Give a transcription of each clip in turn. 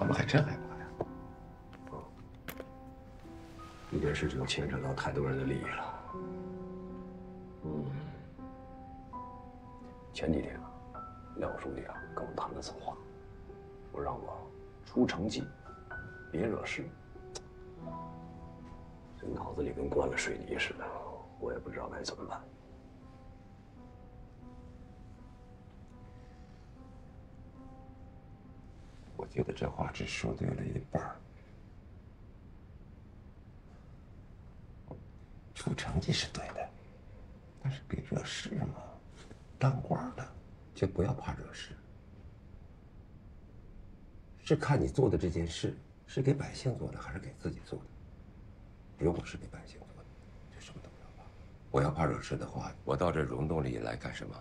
他们还真害怕呀。这件事情牵扯到太多人的利益了。嗯，前几天啊，廖书记啊跟我谈了次话，说让我出成绩，别惹事。这脑子里跟灌了水泥似的，我也不知道该怎么办。我觉得这话只说对了一半。出成绩是对的，但是别惹事嘛。当官的就不要怕惹事，是看你做的这件事是给百姓做的还是给自己做的。如果是给百姓做的，就什么都不要怕。我要怕惹事的话，我到这溶洞里来干什么？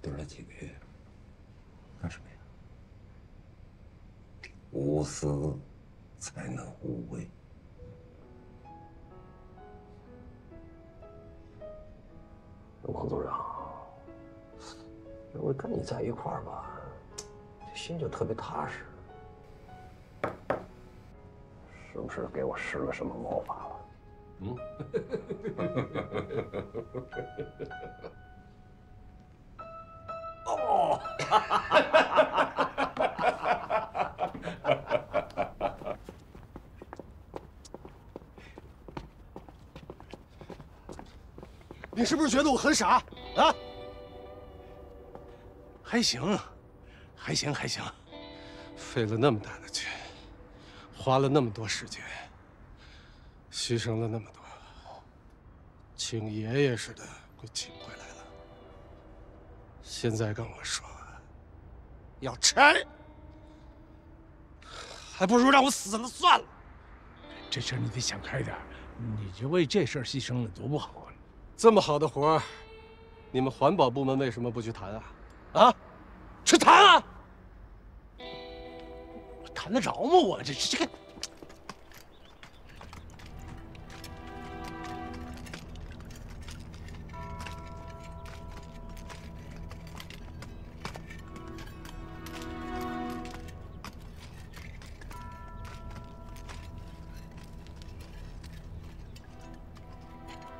蹲了几个月，干什么呀？无私才能无畏。王组长，我跟你在一块儿吧，这心就特别踏实。是不是给我施了什么魔法了？嗯。哦。你是不是觉得我很傻啊？还行，还行，还行，费了那么大的劲，花了那么多时间，牺牲了那么多，请爷爷似的给请回来了。现在跟我说要拆，还不如让我死了算了。这事你得想开点，你就为这事牺牲了，多不好！这么好的活儿，你们环保部门为什么不去谈啊？啊，去谈啊！谈得着吗？我这这个，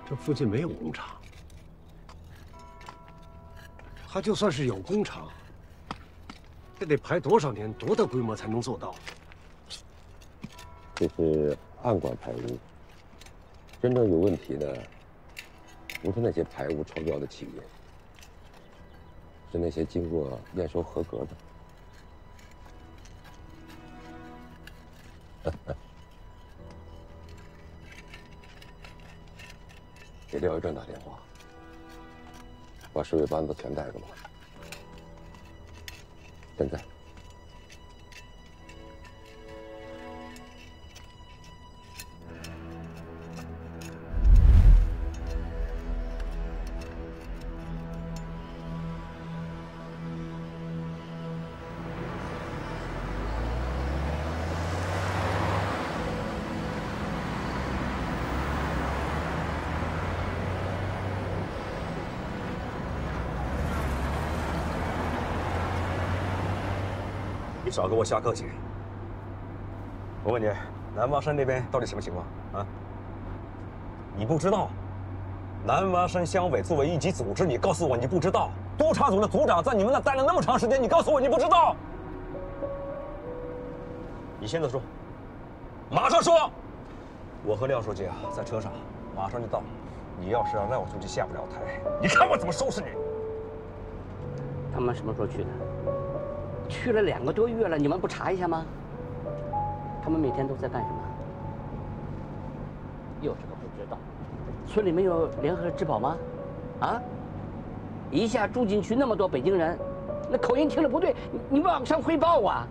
这附近没有工厂，他就算是有工厂，这得排多少年、多大规模才能做到？这是暗管排污，真正有问题的不是那些排污超标的企业，是那些经过验收合格的。哈 哈给廖一正打电话，把水尾班子全带过来。现在。少跟我瞎客气！我问你，南洼山那边到底什么情况啊？你不知道？南洼山乡委作为一级组织，你告诉我你不知道？督察组的组长在你们那待了那么长时间，你告诉我你不知道？你现在说，马上说！我和廖书记啊，在车上，马上就到。你要是让廖书记下不了台，你看我怎么收拾你！他们什么时候去的？去了两个多月了，你们不查一下吗？他们每天都在干什么？又是个不知道。村里没有联合治保吗？啊？一下住进去那么多北京人，那口音听着不对，你你往上汇报啊！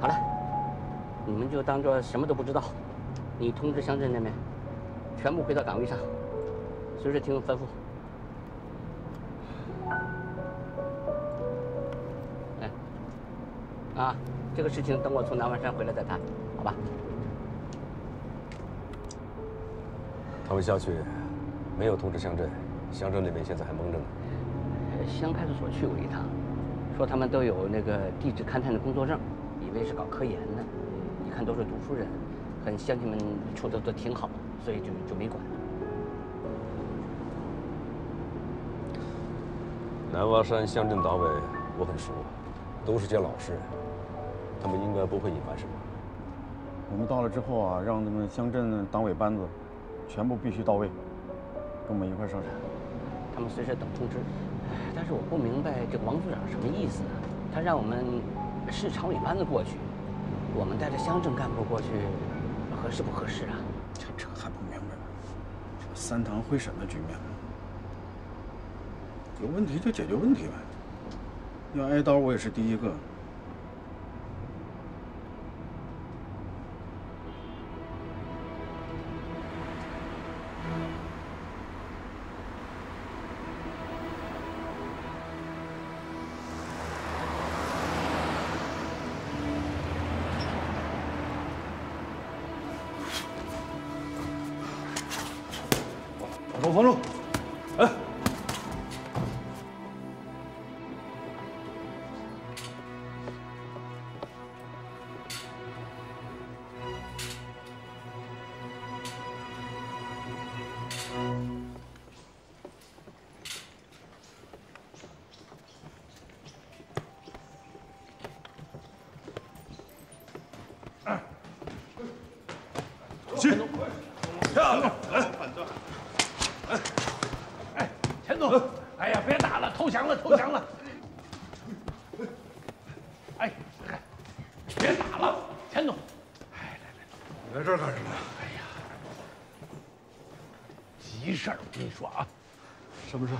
好了，你们就当做什么都不知道。你通知乡镇那边，全部回到岗位上，随时听吩咐。啊，这个事情等我从南湾山回来再谈，好吧？他们下去没有通知乡镇，乡镇那边现在还蒙着呢。乡派出所去过一趟，说他们都有那个地质勘探的工作证，以为是搞科研的，一看都是读书人，跟乡亲们处的都挺好，所以就就没管。南洼山乡镇党委我很熟，都是些老实人，他们应该不会隐瞒什么。我们到了之后啊，让他们乡镇党委班子全部必须到位，跟我们一块上山。他们随时等通知。哎但是我不明白这个王组长什么意思啊？他让我们市常委班子过去，我们带着乡镇干部过去，合适不合适啊？这这还不明白吗？这三堂会审的局面，有问题就解决问题呗。要挨刀，我也是第一个。给我放住！哎，哎呀，别打了，投降了，投降了。哎，别打了，钱总。哎，来来你来这儿干什么？哎呀急事儿，我跟你说啊，什么事？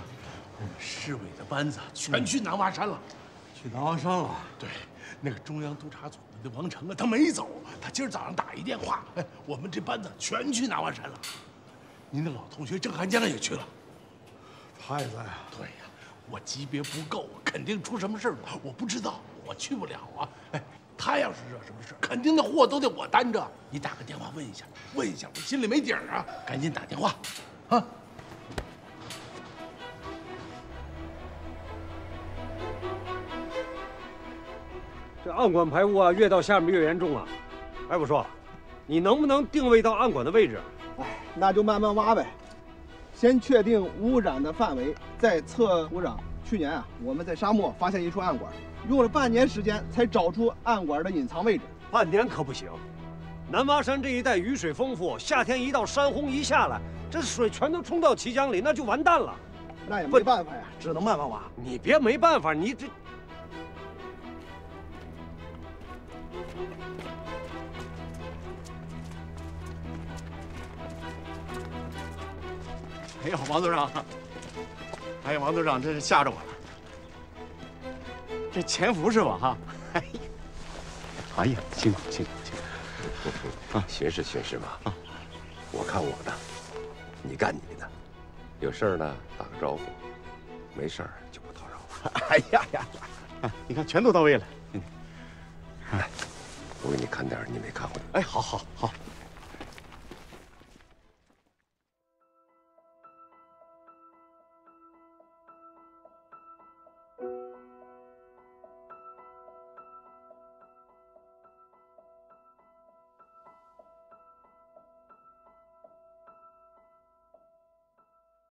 我们市委的班子全去南洼山了。去南洼山了？对，那个中央督察组的那王成啊，他没走，他今儿早上打一电话，哎，我们这班子全去南洼山了。您的老同学郑汉江也去了。他也在啊。对呀，我级别不够，肯定出什么事儿了，我不知道，我去不了啊。哎，他要是惹什么事儿，肯定那货都得我担着。你打个电话问一下，问一下，我心里没底儿啊。赶紧打电话，啊。这暗管排污啊，越到下面越严重啊！哎，我说，你能不能定位到暗管的位置？哎，那就慢慢挖呗，先确定污染的范围，再测土壤。去年啊，我们在沙漠发现一处暗管，用了半年时间才找出暗管的隐藏位置。半年可不行，南洼山这一带雨水丰富，夏天一到山洪一下来，这水全都冲到綦江里，那就完蛋了。那也没办法呀，只能慢慢挖。你别没办法，你这。哎呀，王组长！哎呀，王组长，真是吓着我了。这潜伏是吧？哈！哎呀，哎呀，辛苦辛苦辛苦！啊，巡视巡视嘛。啊，我看我的，你干你的。有事儿呢打个招呼，没事儿就不叨扰。哎呀呀，啊，你看全都到位了。来，我给你看点你没看过的。哎，好好好。